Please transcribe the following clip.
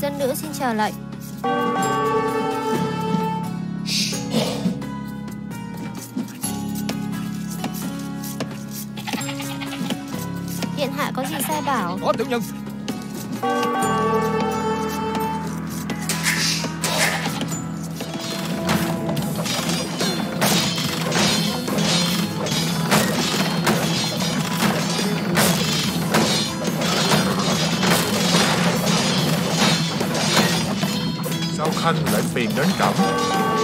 dân nữa xin chờ lệnh Điện hạ có gì sai bảo? Có tiểu nhân. thanh lại phiền đến cổng